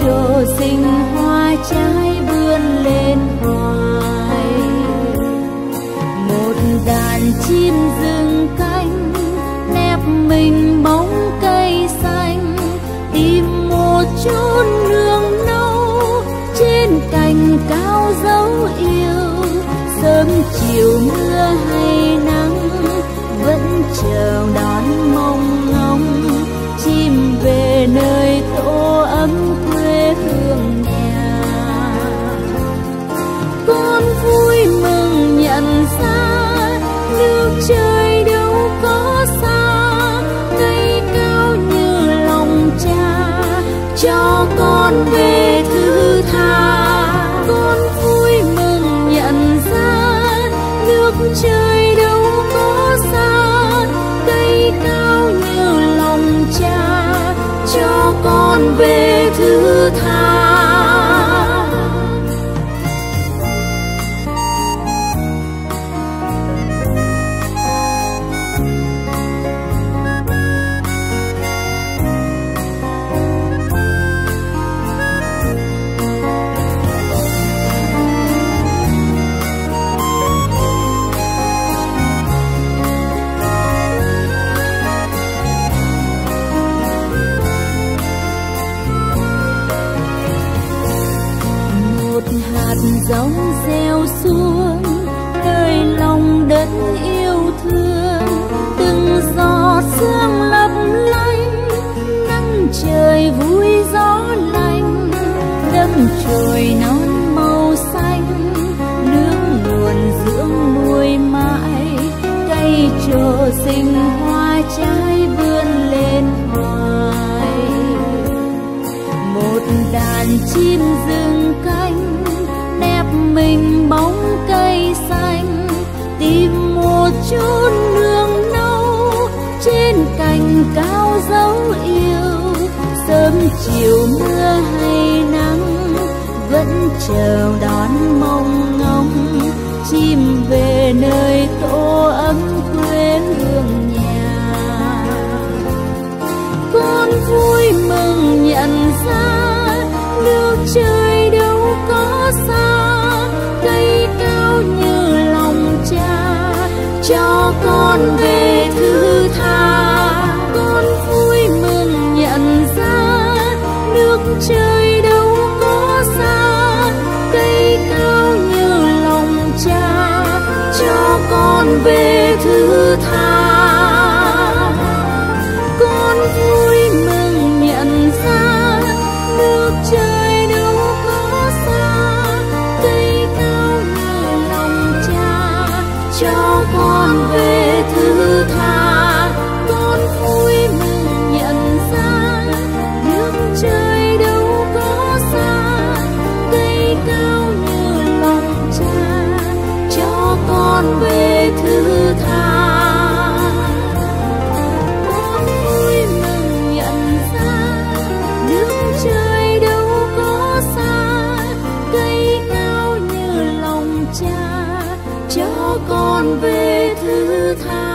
trổ sinh hoa trái vươn lên hoài. Một đàn chim rừng cánh nép mình bóng cây xanh. Tìm một chốn nương nâu trên cành cao dấu yêu. Sớm chiều cho con về thứ tha con vui mừng nhận ra nước trời dòng gieo xuống nơi lòng đất yêu thương. Từng giọt sương lấp lánh, nắng trời vui gió lành. Đâm chồi non màu xanh nước nguồn dưỡng nuôi mãi. Cây trổ sinh hoa trái vươn lên hoài. Một đàn chim rừng chút nương nâu trên cành cao dấu yêu. Sớm chiều mưa hay nắng vẫn chờ đón mong ngóng, chim về nơi tổ ấm. Cho con về thứ tha con vui mừng nhận ra nước trời đâu có xa. Cây cao như lòng cha, cho con về thứ tha cho con về. Cao như lòng